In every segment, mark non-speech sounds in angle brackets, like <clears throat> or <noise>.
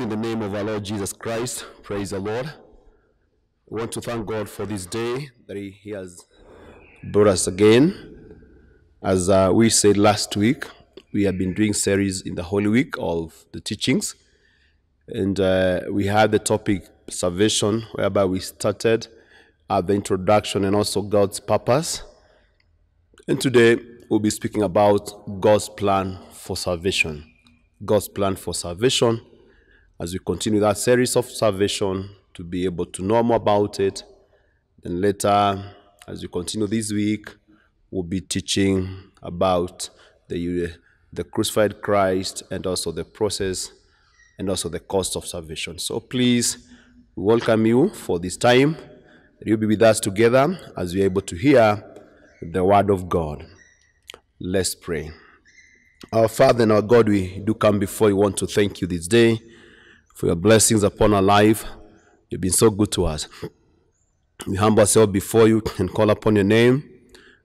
in the name of our Lord Jesus Christ. Praise the Lord. We want to thank God for this day that He, he has brought us again. As uh, we said last week, we have been doing series in the Holy Week of the teachings, and uh, we had the topic salvation, whereby we started at the introduction and also God's purpose. And today we'll be speaking about God's plan for salvation. God's plan for salvation as we continue that series of salvation to be able to know more about it. Then later, as we continue this week, we'll be teaching about the, the crucified Christ and also the process and also the cost of salvation. So please, we welcome you for this time. You'll be with us together as we're able to hear the word of God. Let's pray. Our Father and our God, we do come before you. Want to thank you this day for your blessings upon our life. You've been so good to us. We humble ourselves before you and call upon your name.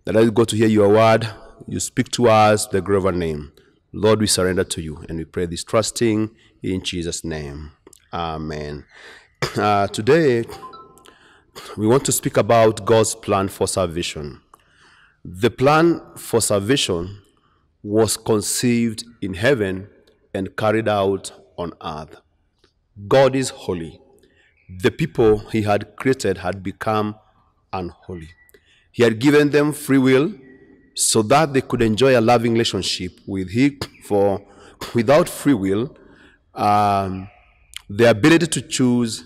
That as we go to hear your word, you speak to us the greater name. Lord, we surrender to you and we pray this trusting in Jesus' name. Amen. <clears throat> Uh, today, we want to speak about God's plan for salvation. The plan for salvation was conceived in heaven and carried out on earth. God is holy. The people he had created had become unholy. He had given them free will so that they could enjoy a loving relationship with him. For without free will, um, the ability to choose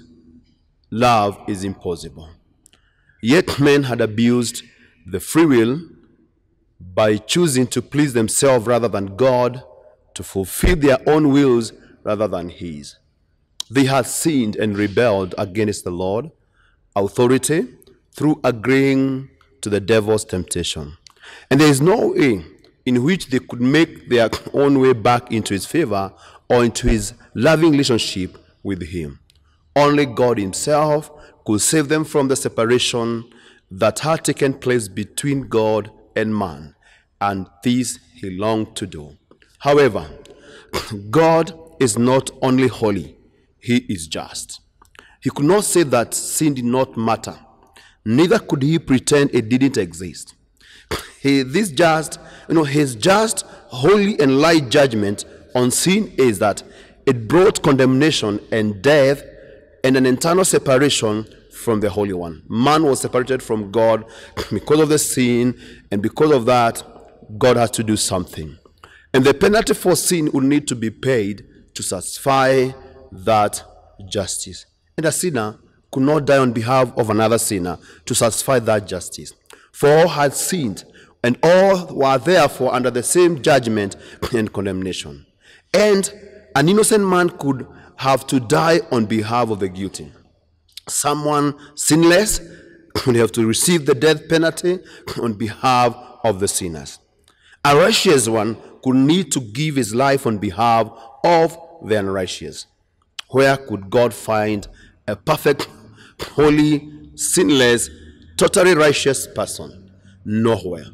love is impossible. Yet men had abused the free will by choosing to please themselves rather than God, to fulfill their own wills rather than His. They had sinned and rebelled against the Lord, authority, through agreeing to the devil's temptation. And there is no way in which they could make their <coughs> own way back into His favor or into His loving relationship with Him. Only God Himself could save them from the separation that had taken place between God and man, and this he longed to do. However, <coughs> God is not only holy, he is just. He could not say that sin did not matter, neither could he pretend it didn't exist. He, this just, you know, his just, holy, and light judgment on sin is that it brought condemnation and death and an eternal separation from the Holy One. Man was separated from God <clears throat> because of the sin, and because of that, God has to do something. And the penalty for sin would need to be paid to satisfy that justice. And a sinner could not die on behalf of another sinner to satisfy that justice. For all had sinned, and all were therefore under the same judgment <clears throat> and condemnation. And an innocent man could have to die on behalf of the guilty. Someone sinless <clears throat> would have to receive the death penalty <clears throat> on behalf of the sinners. A righteous one could need to give his life on behalf of the unrighteous. Where could God find a perfect, holy, sinless, totally righteous person? Nowhere.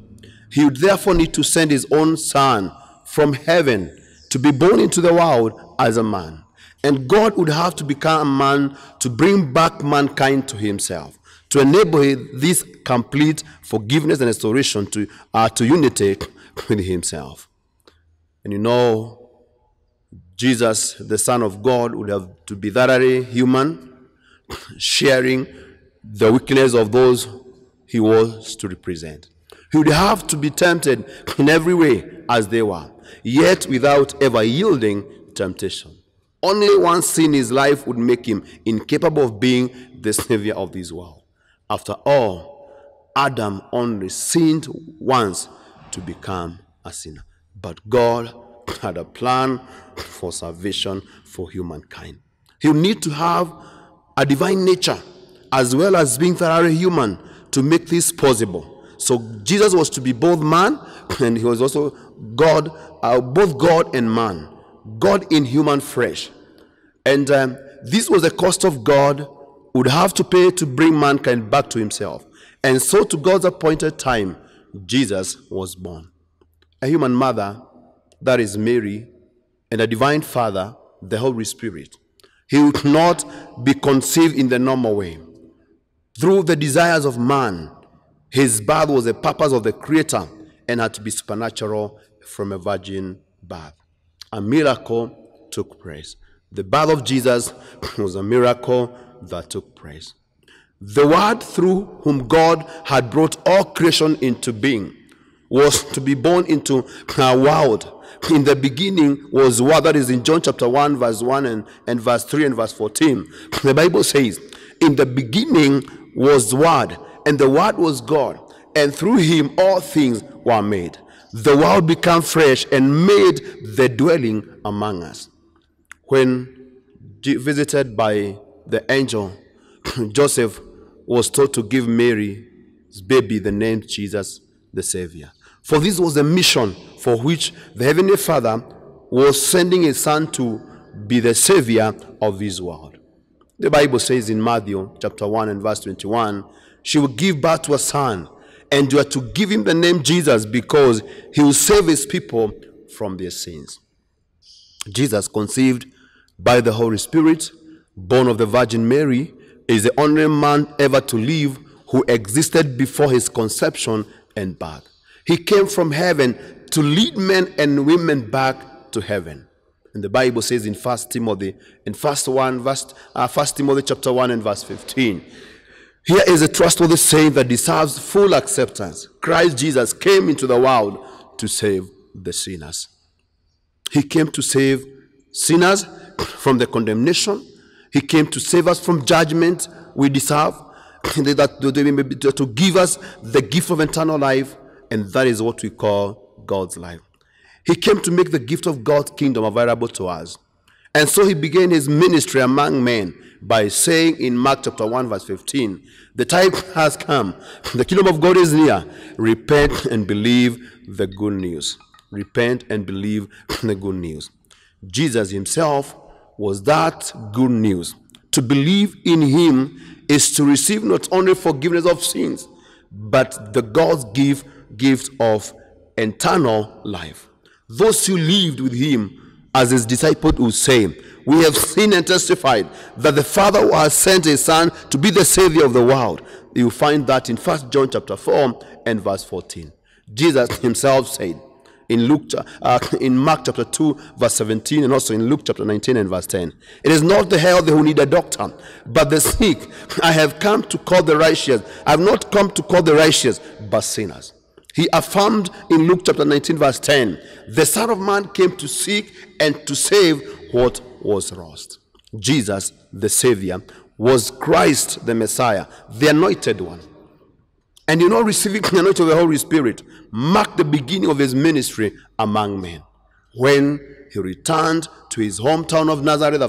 He would therefore need to send his own son from heaven to be born into the world as a man. And God would have to become a man to bring back mankind to himself, to enable this complete forgiveness and restoration to, uh, to unity with himself. And you know, Jesus, the Son of God, would have to be thoroughly human, <clears throat> sharing the weakness of those he was to represent. He would have to be tempted in every way as they were, yet without ever yielding temptation. Only one sin in his life would make him incapable of being the savior of this world. After all, Adam only sinned once to become a sinner. But God <coughs> had a plan for salvation for humankind. You need to have a divine nature as well as being thoroughly human to make this possible. So Jesus was to be both man <coughs> and he was also God, uh, both God and man. God in human flesh. And um, this was the cost of God would have to pay to bring mankind back to himself. And so, to God's appointed time, Jesus was born. A human mother, that is Mary, and a divine father, the Holy Spirit. He would not be conceived in the normal way. Through the desires of man, his birth was the purpose of the Creator and had to be supernatural from a virgin birth. A miracle took place. The birth of Jesus <laughs> was a miracle that took place. The Word through whom God had brought all creation into being was to be born into a world. In the beginning was Word, that is in John chapter 1, verse 1 and, and verse 3 and verse 14. The Bible says, In the beginning was Word, and the Word was God, and through him all things were made. The world became fresh and made the dwelling among us. When visited by the angel, <clears throat> Joseph was told to give Mary's baby the name Jesus the Savior. For this was the mission for which the Heavenly Father was sending his Son to be the Savior of this world. The Bible says in Matthew chapter 1 and verse 21 she will give birth to a son, and you are to give him the name Jesus because he will save his people from their sins. Jesus, conceived by the Holy Spirit, born of the Virgin Mary, is the only man ever to live who existed before his conception and birth. He came from heaven to lead men and women back to heaven. And the Bible says in First Timothy, in First one, verse, uh, First Timothy chapter one and verse fifteen, here is a trustworthy saying that deserves full acceptance. Christ Jesus came into the world to save the sinners. He came to save sinners from the condemnation. He came to save us from judgment we deserve, that to give us the gift of eternal life, and that is what we call God's life. He came to make the gift of God's kingdom available to us. And so he began his ministry among men by saying in Mark chapter 1, verse 15, The time has come, the kingdom of God is near. Repent and believe the good news. Repent and believe the good news. Jesus himself was that good news. To believe in him is to receive not only forgiveness of sins, but the God's gift, gift of eternal life. Those who lived with him as his disciples would say, we have seen and testified that the Father who has sent his Son to be the Savior of the world. You find that in 1 John chapter 4 and verse 14. Jesus himself said in Luke, uh, in Mark chapter 2 verse 17 and also in Luke chapter 19 and verse 10. It is not the healthy who need a doctor, but the sick. I have come to call the righteous. I have not come to call the righteous, but sinners. He affirmed in Luke chapter 19 verse 10, the Son of Man came to seek and to save what was lost. Jesus, the Savior, was Christ, the Messiah, the anointed one. And you know, receiving the anointing of the Holy Spirit marked the beginning of his ministry among men. When he returned to his hometown of Nazareth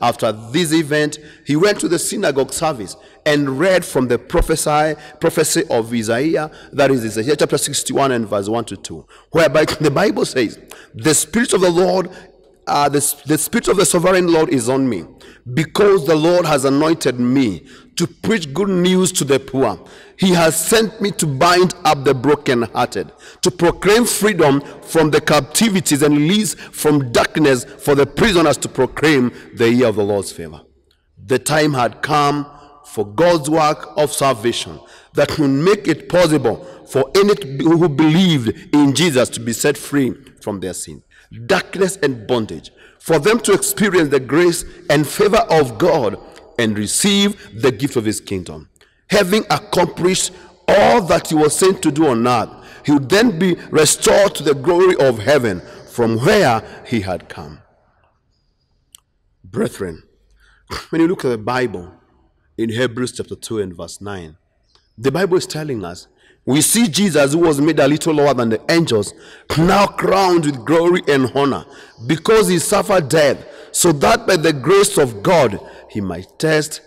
after, this event, he went to the synagogue service and read from the prophesy, prophecy of Isaiah, that is Isaiah chapter 61 and verse 1 to 2, whereby <laughs> the Bible says, The Spirit of the Lord uh, the, the Spirit of the Sovereign Lord is on me because the Lord has anointed me to preach good news to the poor. He has sent me to bind up the brokenhearted, to proclaim freedom from the captivities and release from darkness for the prisoners to proclaim the year of the Lord's favor. The time had come for God's work of salvation that would make it possible for any who believed in Jesus to be set free from their sin darkness and bondage, for them to experience the grace and favor of God and receive the gift of his kingdom. Having accomplished all that he was sent to do on earth, he would then be restored to the glory of heaven from where he had come. Brethren, when you look at the Bible in Hebrews chapter 2 and verse 9, the Bible is telling us we see Jesus, who was made a little lower than the angels, now crowned with glory and honor because he suffered death, so that by the grace of God he might test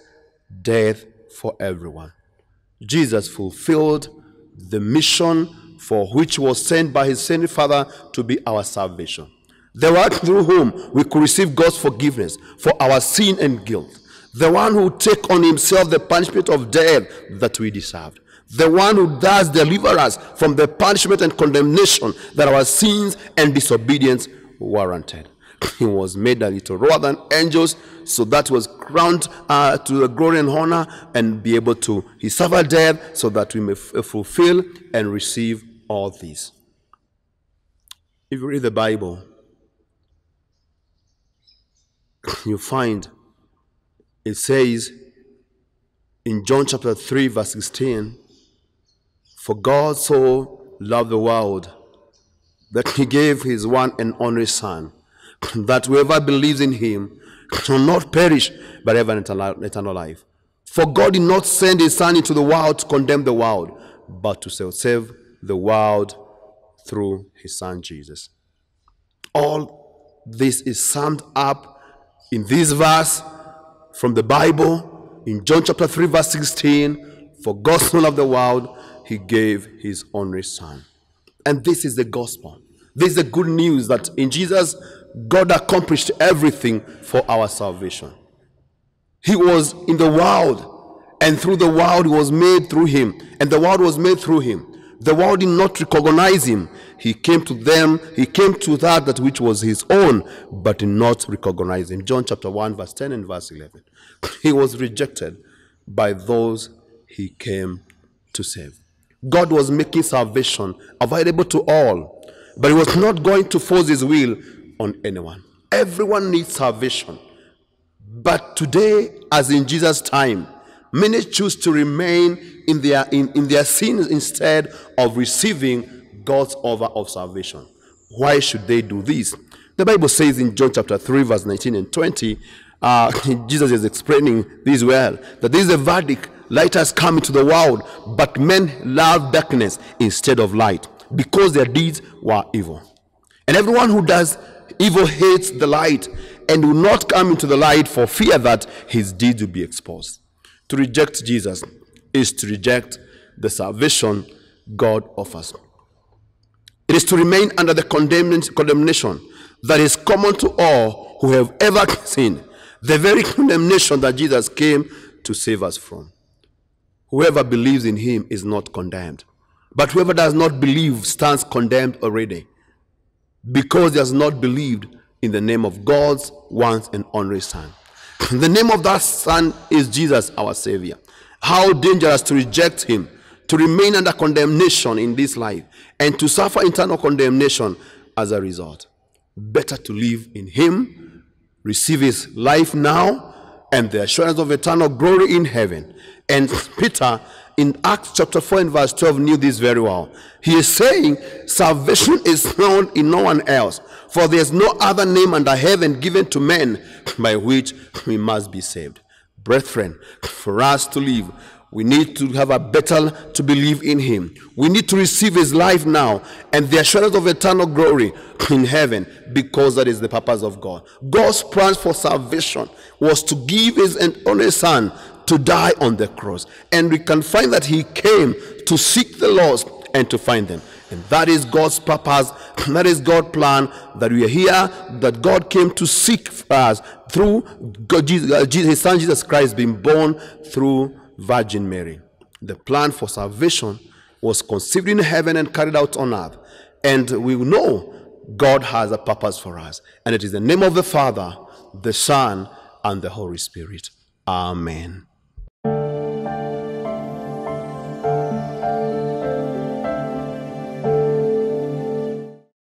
death for everyone. Jesus fulfilled the mission for which was sent by his Heavenly Father to be our salvation. The one through whom we could receive God's forgiveness for our sin and guilt. The one who take on himself the punishment of death that we deserved the one who does deliver us from the punishment and condemnation that our sins and disobedience warranted. <laughs> He was made a little lower than angels, so that was crowned uh, to the glory and honor and be able to. He suffered death so that we may f- fulfill and receive all these. If you read the Bible, <coughs> you find it says in John chapter 3, verse 16, For God so loved the world that he gave his one and only Son, <laughs> that whoever believes in him shall not perish, but have an eternal life. For God did not send his Son into the world to condemn the world, but to save the world through his Son Jesus. All this is summed up in this verse from the Bible in John chapter 3, verse 16. For God so loved the world, he gave his only Son. And this is the gospel. This is the good news that in Jesus, God accomplished everything for our salvation. He was in the world, and through the world, was made through him, and the world was made through him. The world did not recognize him. He came to them, he came to that, that which was his own, but did not recognize him. John chapter 1, verse 10 and verse 11. <clears throat> He was rejected by those he came to save. God was making salvation available to all, but he was not going to force his will on anyone. Everyone needs salvation. But today, as in Jesus' time, many choose to remain in their, in, in their sins instead of receiving God's offer of salvation. Why should they do this? The Bible says in John chapter 3, verse 19 and 20, uh, <laughs> Jesus is explaining this well that this is a verdict light has come into the world, but men love darkness instead of light because their deeds were evil. And everyone who does evil hates the light and will not come into the light for fear that his deeds will be exposed. To reject Jesus is to reject the salvation God offers. It is to remain under the condemnation that is common to all who have ever sinned, the very condemnation that Jesus came to save us from. Whoever believes in him is not condemned. But whoever does not believe stands condemned already because he has not believed in the name of God's once and only Son. <laughs> The name of that Son is Jesus, our Savior. How dangerous to reject him, to remain under condemnation in this life, and to suffer eternal condemnation as a result. Better to live in him, receive his life now, and the assurance of eternal glory in heaven. And <laughs> Peter in Acts chapter 4 and verse 12 knew this very well. He is saying, Salvation is found in no one else, for there is no other name under heaven given to men <laughs> by which we must be saved. Brethren, for us to live, we need to have a battle to believe in Him. We need to receive His life now and the assurance of eternal glory <laughs> in heaven because that is the purpose of God. God's plan for salvation was to give His only Son to die on the cross. And we can find that he came to seek the lost and to find them. And that is God's purpose. <clears throat> That is God's plan that we are here, that God came to seek us through God, Jesus, uh, his son Jesus Christ being born through Virgin Mary. The plan for salvation was conceived in heaven and carried out on earth. And we know God has a purpose for us. And it is the name of the Father, the Son, and the Holy Spirit. Amen.